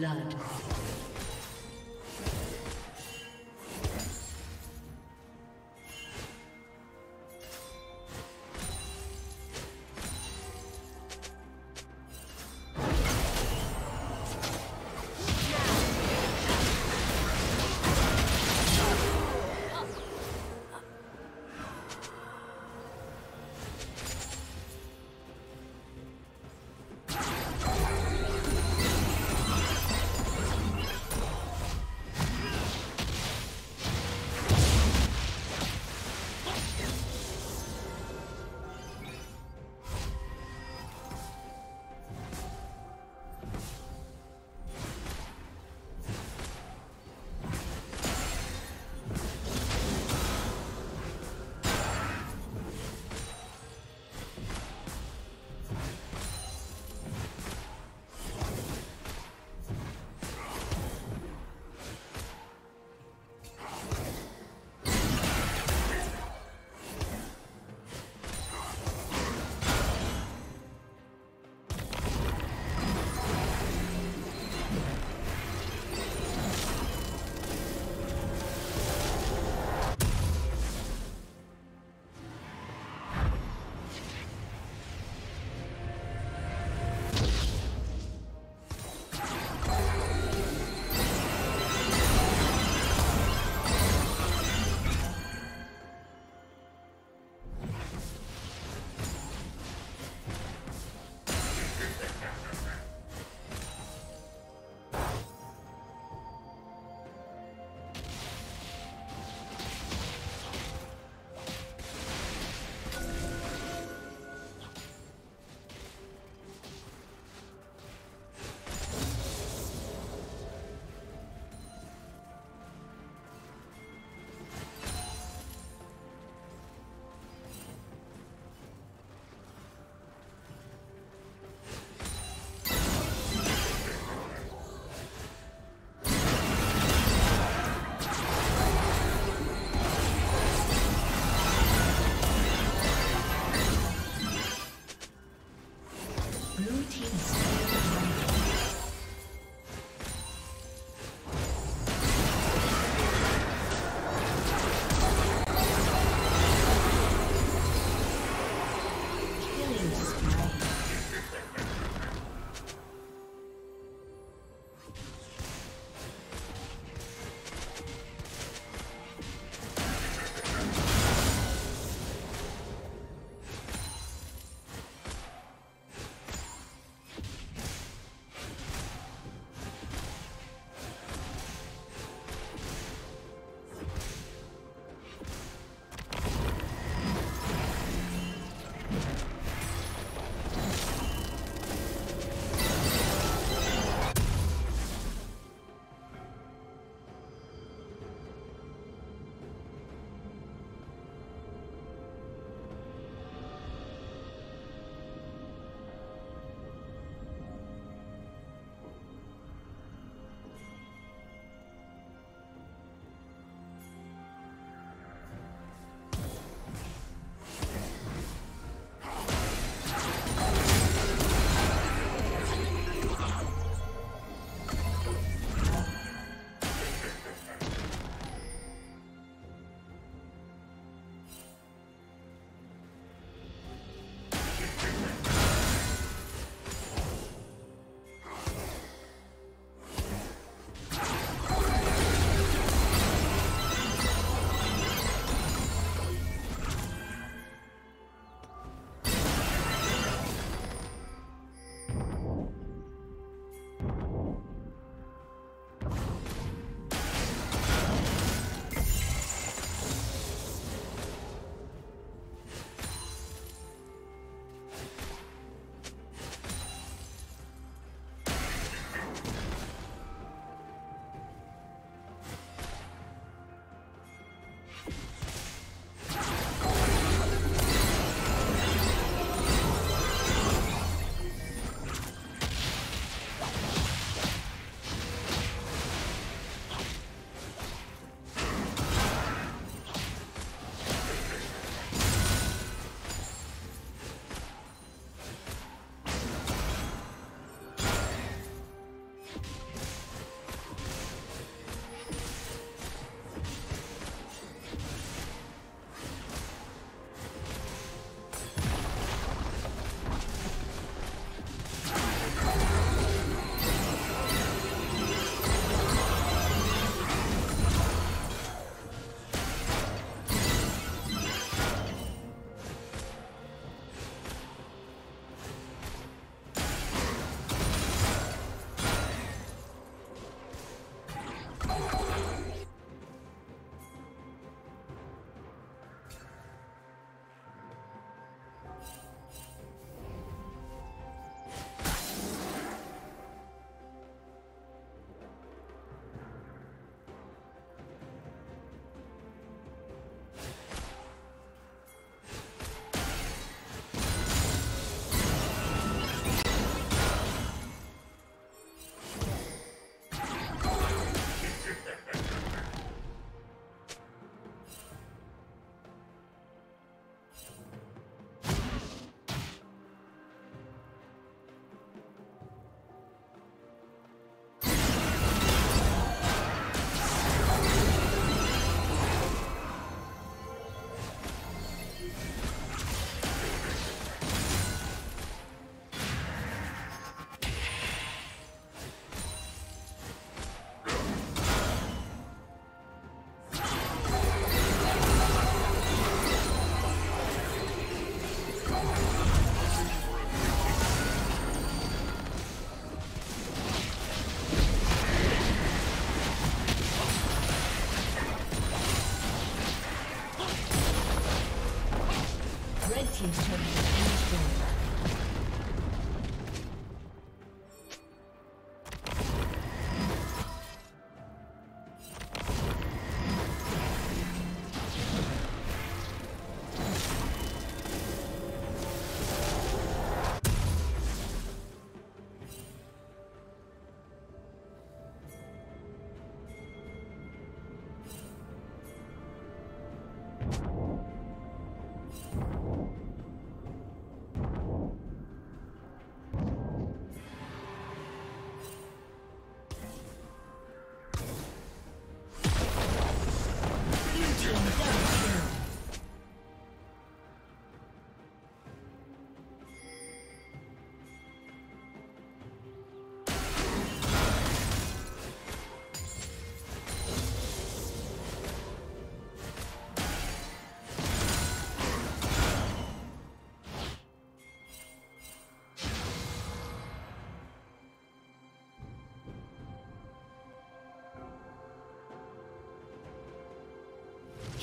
Blood.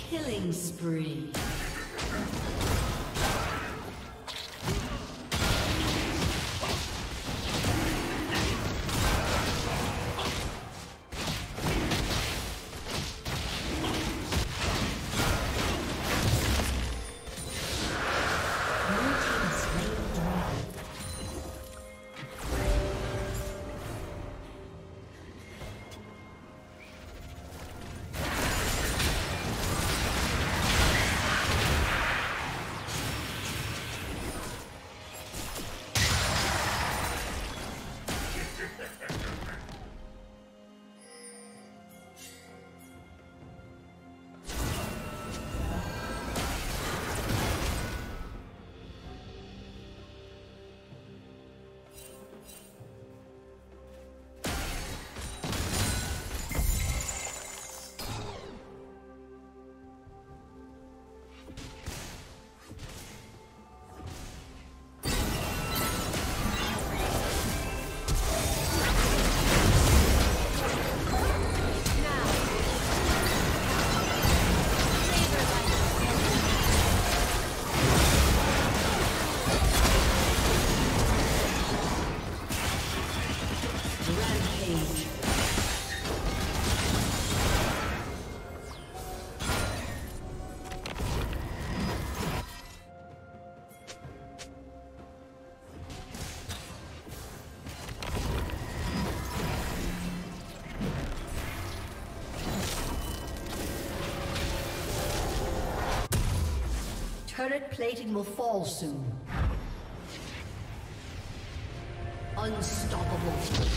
Killing spree. Turret plating will fall soon. Unstoppable.